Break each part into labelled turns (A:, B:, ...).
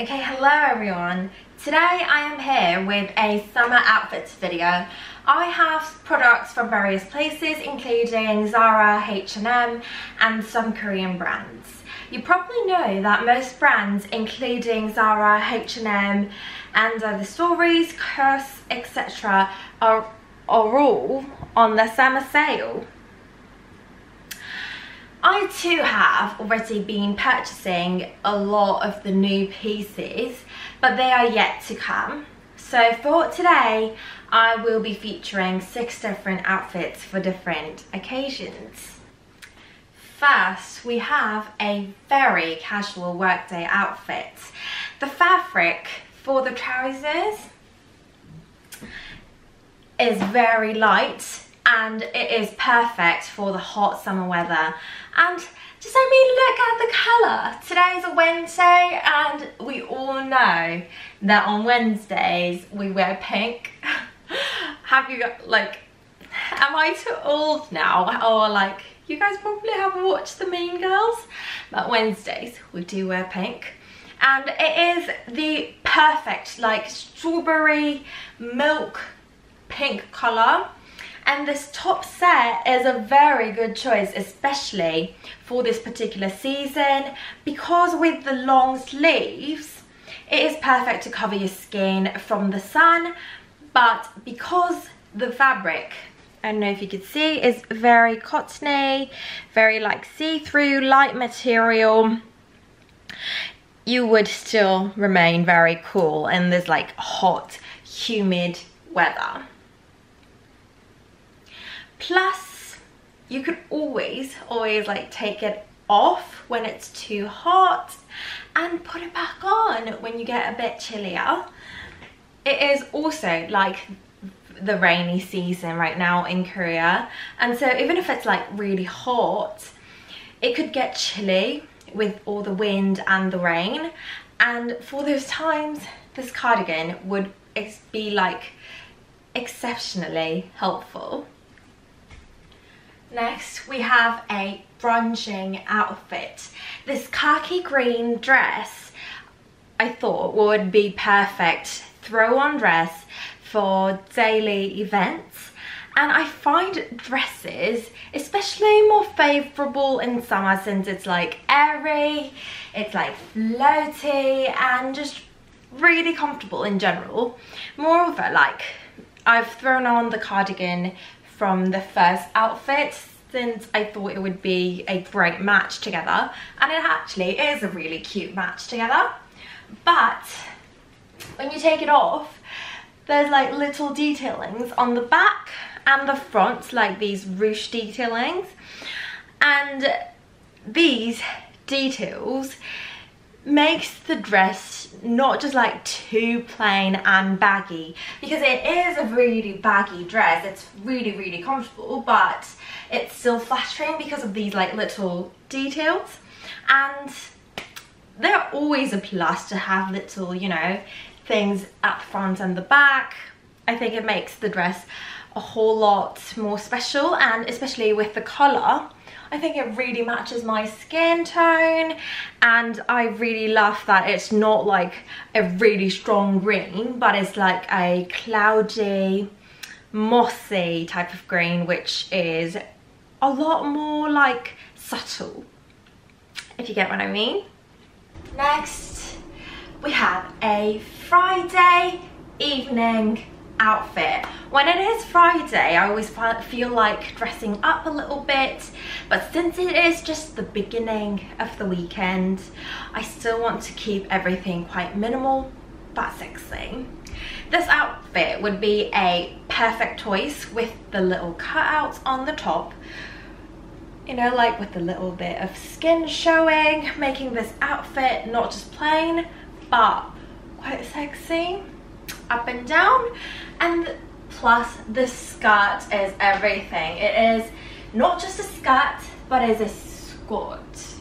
A: Okay, hello everyone. Today I am here with a summer outfits video. I have products from various places including Zara, H&M and some Korean brands. You probably know that most brands including Zara, H&M and other stories, COS, etc. are, are all on the summer sale. I too have already been purchasing a lot of the new pieces, but they are yet to come. So for today, I will be featuring six different outfits for different occasions. First, we have a very casual workday outfit. The fabric for the trousers is very light and it is perfect for the hot summer weather and just I mean look at the colour. Today is a Wednesday and we all know that on Wednesdays we wear pink. Have you got like am I too old now? Or like you guys probably haven't watched the Mean Girls? But Wednesdays we do wear pink. And it is the perfect like strawberry milk pink colour and this top set is a very good choice, especially for this particular season, because with the long sleeves, it is perfect to cover your skin from the sun, but because the fabric I don't know if you could see, is very cottony, very like see-through, light material. You would still remain very cool in this like hot, humid weather. Plus, you could always, always like take it off when it's too hot and put it back on when you get a bit chillier. It is also like the rainy season right now in Korea and so even if it's like really hot it could get chilly with all the wind and the rain and for those times this cardigan would be like exceptionally helpful. Next, we have a brunching outfit. This khaki green dress I thought would be perfect throw-on dress for daily events and I find dresses especially more favourable in summer since it's like airy, it's like floaty and just really comfortable in general. Moreover, like I've thrown on the cardigan from the first outfit since I thought it would be a great match together. And it actually is a really cute match together. But when you take it off there's like little detailings on the back and the front like these ruche detailings. And these details makes the dress not just like too plain and baggy because it is a really baggy dress. It's really really comfortable but it's still flattering because of these like little details. And they're always a plus to have little you know things at the front and the back. I think it makes the dress a whole lot more special and especially with the colour I think it really matches my skin tone and I really love that it's not like a really strong green but it's like a cloudy mossy type of green which is a lot more like subtle if you get what I mean. Next we have a Friday evening outfit. When it is Friday, I always feel like dressing up a little bit, but since it is just the beginning of the weekend, I still want to keep everything quite minimal but sexy. This outfit would be a perfect choice with the little cutouts on the top, you know, like with a little bit of skin showing, making this outfit not just plain, but quite sexy up and down and plus the skirt is everything it is not just a skirt but is a skort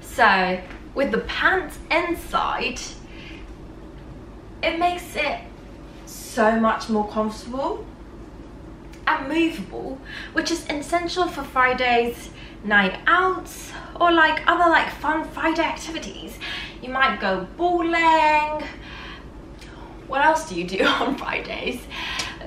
A: so with the pants inside it makes it so much more comfortable and movable which is essential for Fridays night outs or like other like fun Friday activities You might go bowling. What else do you do on Fridays?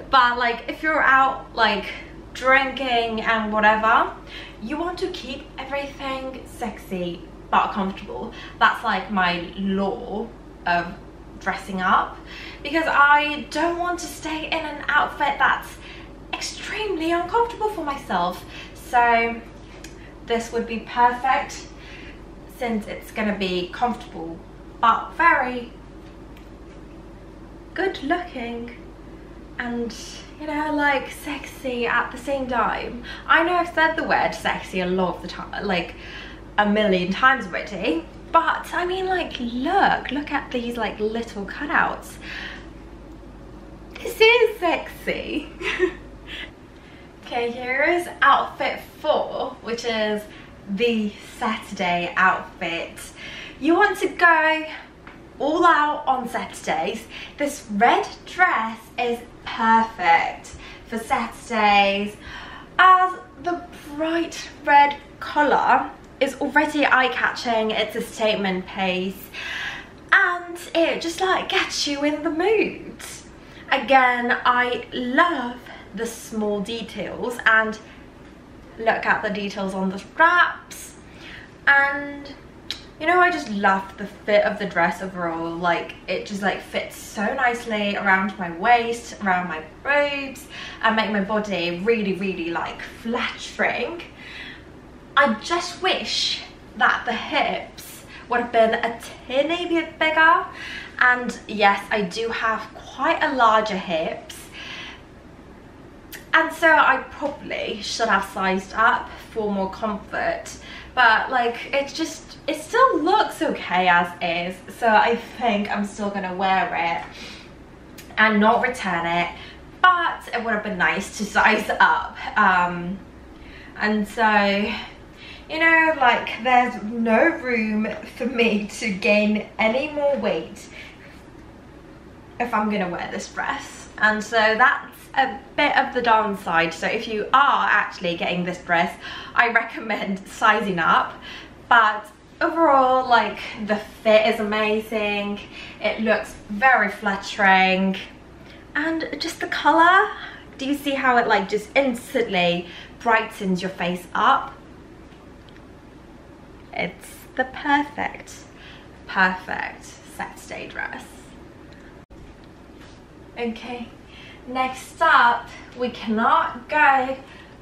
A: But like if you're out like drinking and whatever, you want to keep everything sexy but comfortable. That's like my law of dressing up because I don't want to stay in an outfit that's extremely uncomfortable for myself. So this would be perfect since it's gonna be comfortable but very good looking and you know like sexy at the same time. I know i've said the word sexy a lot of the time like a million times already but i mean like look look at these like little cutouts. This is sexy. Okay here is outfit four which is the saturday outfit. You want to go all out on Saturdays. This red dress is perfect for Saturdays as the bright red colour is already eye-catching, it's a statement piece and it just like gets you in the mood. Again, I love the small details and look at the details on the straps and you know, I just love the fit of the dress overall. Like, it just like fits so nicely around my waist, around my boobs, and make my body really, really like flattering. I just wish that the hips would have been a teeny bit bigger. And yes, I do have quite a larger hips. And so I probably should have sized up for more comfort. But like, it's just it still looks okay as is so I think I'm still gonna wear it and not return it but it would have been nice to size up um, and so you know like there's no room for me to gain any more weight if I'm gonna wear this dress and so that's a bit of the downside. So if you are actually getting this dress I recommend sizing up. But overall like the fit is amazing. It looks very flattering. And just the color do you see how it like just instantly brightens your face up? It's the perfect perfect Saturday dress. Okay next up we cannot go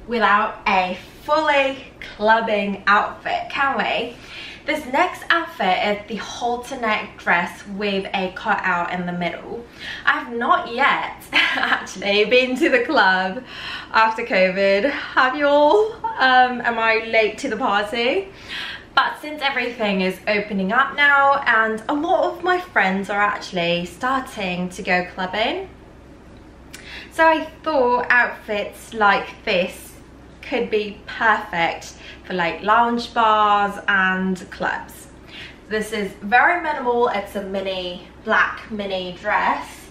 A: without a fully clubbing outfit can we this next outfit is the halter neck dress with a cutout in the middle. I have not yet actually been to the club after COVID. Have you all? Um, am I late to the party? But since everything is opening up now and a lot of my friends are actually starting to go clubbing, so I thought outfits like this could be perfect for like lounge bars and clubs. This is very minimal, it's a mini, black mini dress,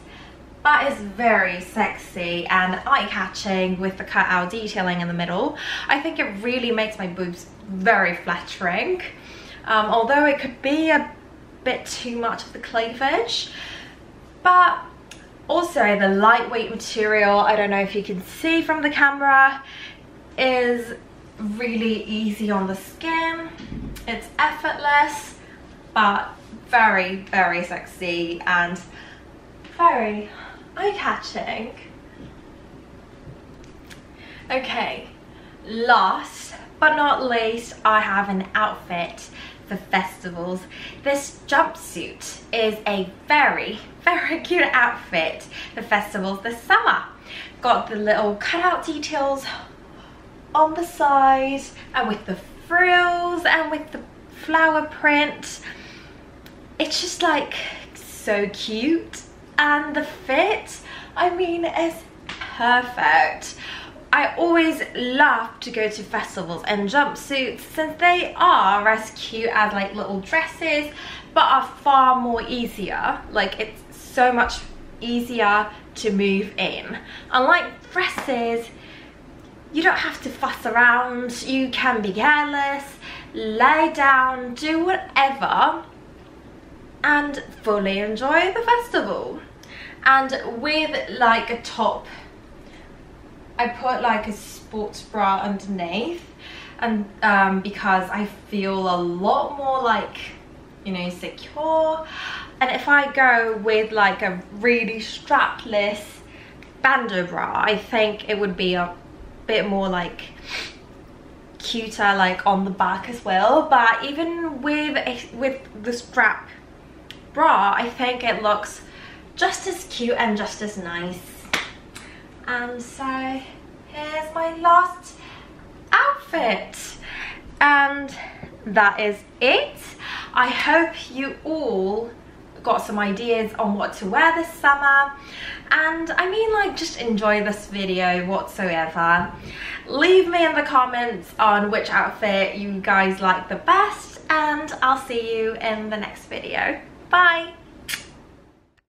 A: but it's very sexy and eye-catching with the cutout detailing in the middle. I think it really makes my boobs very flattering, um, although it could be a bit too much of the cleavage, but also the lightweight material, I don't know if you can see from the camera, is really easy on the skin. It's effortless, but very, very sexy and very eye-catching. Okay, last but not least, I have an outfit for festivals. This jumpsuit is a very, very cute outfit for festivals this summer. Got the little cutout details on the side and with the frills and with the flower print. It's just like so cute and the fit, I mean, is perfect. I always love to go to festivals and jumpsuits since they are as cute as like little dresses but are far more easier. Like it's so much easier to move in. Unlike dresses, you don't have to fuss around. You can be careless, lay down, do whatever and fully enjoy the festival. And with like a top, I put like a sports bra underneath and um, because I feel a lot more like, you know, secure. And if I go with like a really strapless bandeau bra, I think it would be a bit more like cuter like on the back as well but even with a, with the strap bra I think it looks just as cute and just as nice and so here's my last outfit. And that is it. I hope you all got some ideas on what to wear this summer. And I mean like just enjoy this video whatsoever. Leave me in the comments on which outfit you guys like the best. And I'll see you in the next video. Bye